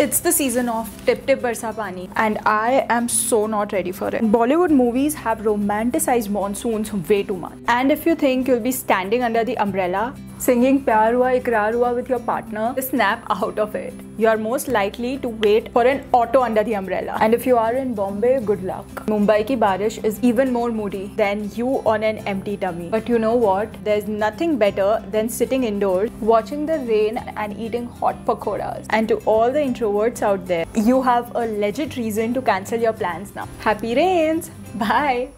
It's the season of Tip Tip Barsa Pani and I am so not ready for it. Bollywood movies have romanticized monsoons way too much. And if you think you'll be standing under the umbrella, singing Pyar Hua Ikrar Hua with your partner, snap out of it. You are most likely to wait for an auto under the umbrella. And if you are in Bombay, good luck. Mumbai ki barish is even more moody than you on an empty tummy. But you know what? There's nothing better than sitting indoors, watching the rain and eating hot pakoras. And to all the introverts out there, you have a legit reason to cancel your plans now. Happy rains! Bye!